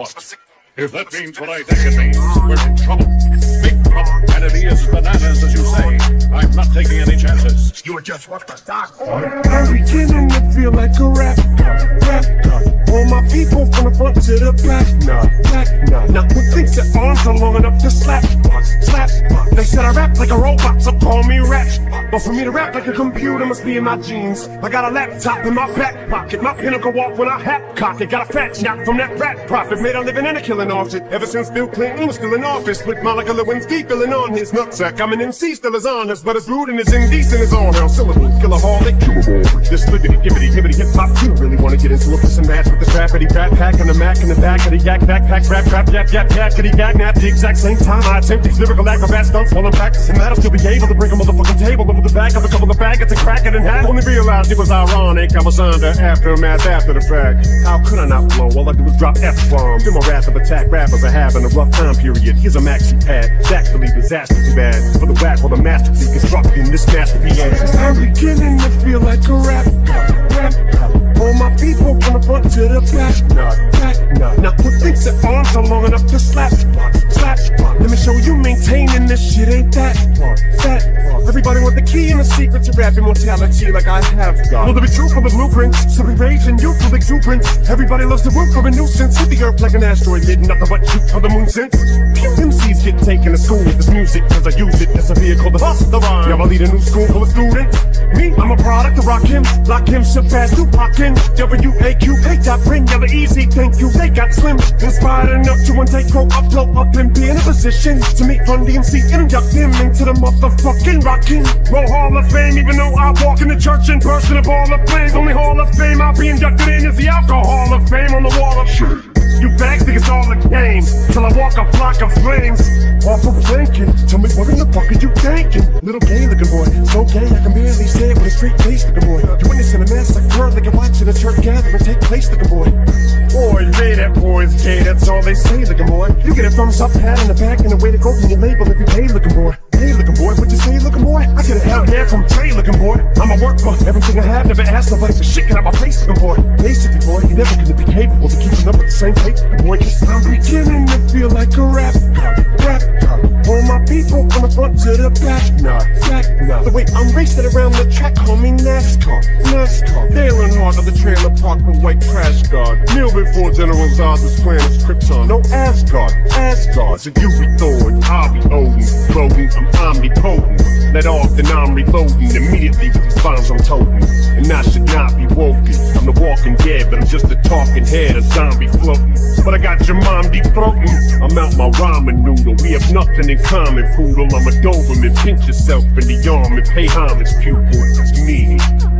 what. If that means what I think it means, we're in trouble. Big trouble. And if is bananas, as you say, I'm not taking any chances. You are just what the doc I'm beginning to feel like a rap rap. All my people the front to the back, nah, back, nah. Now who thinks their arms are long enough to slap box, slap box? They said I rap like a robot, so call me rap. But for me to rap like a computer must be in my genes. I got a laptop in my back pocket, my pinnacle walk when I hat cock it. Got a fat knock from that rat profit, made a living and a killing off. Ever since Bill Clinton was still in office, with Monica Lewinsky filling on his nutsack. I'm an MC, still as honest, but as rude and as indecent as all hell. Syllables, kill a holic, this libbity, gibbity, gibbity, hip hop. You really wanna get into a piss and match with the rappity rap pack and the mac in the back of the yak backpack, rap, rap, yap, yap, yak, nap. The exact same time I attempt these lyrical acrobat stunts while I'm practicing that, I'll still be able to bring a motherfucking table over the back of a couple of faggots and crack it in half. Only realized it was ironic. I was under aftermath after the fact. How could I not blow? All I do is drop F bombs. Feel my wrath of attack rappers are having a rough time period. Here's a maxi pad. It's actually disastrously bad. For the whack or the masterpiece constructed in this masterpiece. I'm beginning to feel like a rap rap god. All my people from the front to the back, back. Now who thinks their arms are long enough to slap slap? Let me show you maintaining this shit ain't that far, that. Everybody want the key and the secret to rap immortality like I have got. Will there be truth for the blueprints? So we rage and youthful exuberance. Everybody loves to work of a nuisance. Hit the earth like an asteroid, did nothing but shoot for the moon since. Pew, Get taken to school with this music, cause I use it as a vehicle to bust the rhyme. Now I lead a new school full of students. Me, I'm a product of Rakim, lock him, surpass Tupac in W-A-Q, pay top ring, never easy, thank you. They got slim, inspired enough to one take, grow up, blow up, and be in a position to meet Run DMC and induct him into the motherfucking rockin' roll Hall of Fame. Even though I walk in the church in person of Hall of Fame, only Hall of Fame I'll be inducted in is the Alcohol of Fame on the wall of shame. You bags think it's all a game. Till I walk a flock of flames Off of thinking Tell me what in the fuck are you thinking? Little gay looking boy. So gay I can barely say it with a straight face looking boy. You witnessing a massacre like you're watching a church gathering take place looking boy. Boy, they that boy's gay, that's all they say looking boy. You get a thumbs up, pat in the back and a way to go from your label if you pay looking boy. Hey looking boy, what you say looking boy? I get a hell yeah from Dre looking boy. I'm a work boy, everything I have never asked nobody for shit get out my face looking boy. Basically boy, you never of same and boy, I'm beginning to feel like a rap rap All my people from the front to the back, nah, back, nah. The way I'm racing around the track, call me white Kneel before General Zod playing his Krypton. No Asgard, Asgard, so you be Thor, I'll be Odin Floating, I'm omnipotent. Let off, then I'm reloading Immediately with these bombs I'm toting. And I should not be woken I'm the walking dead, but I'm just a talking head A zombie floating. But I got your mom deep I'm out my ramen noodle. We have nothing in common, poodle. I'm a Doberman. Pinch yourself in the arm and pay homage, pupil. It's me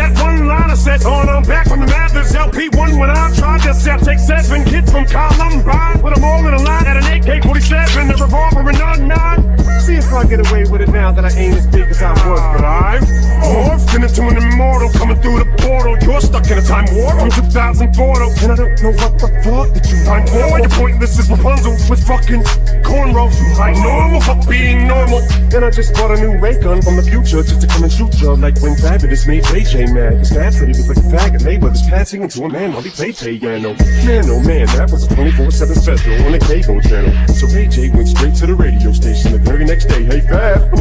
one line I said, on I'm back from the Mathers LP1 when I tried to sell. Take seven kids from Columbine, put them all in a line at an AK-47, a revolver and a nine. See if I get away with it now that I ain't as big as I was, but I'm morphed into an immortal coming through the portal. You're stuck in a time warp from 2004, and I don't know what the fuck that you find for. You're pointless as Rapunzel with fucking cornrows. Like normal, fuck being normal. And I just bought a new ray gun from the future just to come and shoot you like when Fabolous made Ray J mad. His dad said he was like a faggot. Mayweather's passing into a man while he played piano. Man, oh man, that was a 24-7 special on the cable channel. So Ray J went straight to the radio station the very next day. Hey Fab,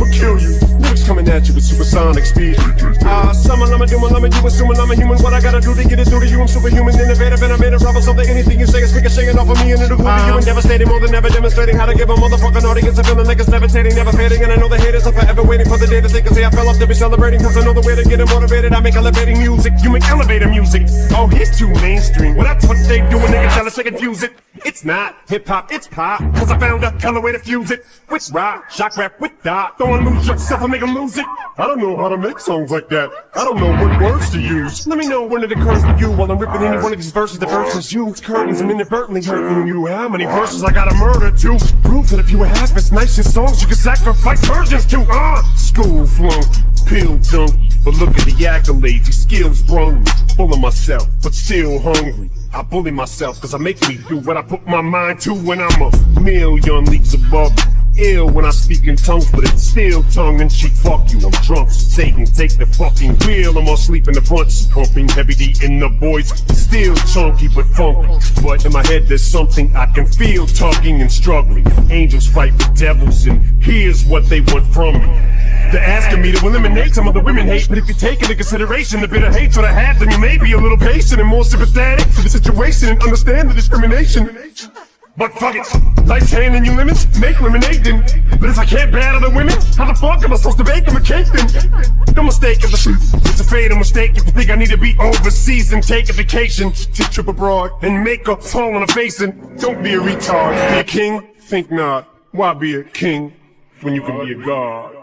with supersonic speed. Ah, uh, summer, I'm a doing, I'm a you assuming I'm a human. What I gotta do to get it through to you? I'm superhuman, innovative, and I made a rubber something. Anything you say is ricocheting off of me and it'll glue to you and devastating more than ever demonstrating how to give a motherfucking audience a feeling like it's levitating, never fading. And I know the haters are forever waiting for the day that they can say I fell off to be celebrating. Cause I know the way to get them motivated. I make elevating music, you make elevator music. Oh, he's too mainstream. Well, that's what they do when jealous, they confuse it. It's not hip hop, it's pop. Cause I found a color way to fuse it. With rock, shock rap, with dot. Don't lose yourself and make them lose it. I don't know how to make songs like that. I don't know what words to use. Let me know when it occurs to you while I'm ripping any one of these verses. The verses you curtains and inadvertently hurting you. How many verses I gotta murder to prove that if you were half as nice as songs, you could sacrifice virgins to? Ah, uh, school flunk, pill dunk. But look at the accolades, these skills me. Full of myself, but still hungry. I bully myself cause I make me do what I put my mind to when I'm a million leagues above. Ill when I speak in tongues, but it's still tongue and cheek. Fuck you, I'm drunk. Satan, take the fucking wheel. I'm all sleep in the front, pumping heavy D in the boys. Still chunky but funky. But in my head, there's something I can feel talking and struggling. Angels fight with devils, and here's what they want from me. They're asking me to eliminate some of the women hate, but if you take into consideration the bit bitter hatred I had, then you may be a little patient and more sympathetic to the situation and understand the discrimination. But fuck it, life's handing you lemons, make lemonade then. But if I can't battle the women, how the fuck am I supposed to bake them a cake then? No mistake if it's a fatal mistake if you think I need to be overseas and take a vacation, to trip abroad and make a fall on a face and don't be a retard. Be a king? Think not. Why be a king when you can be a god?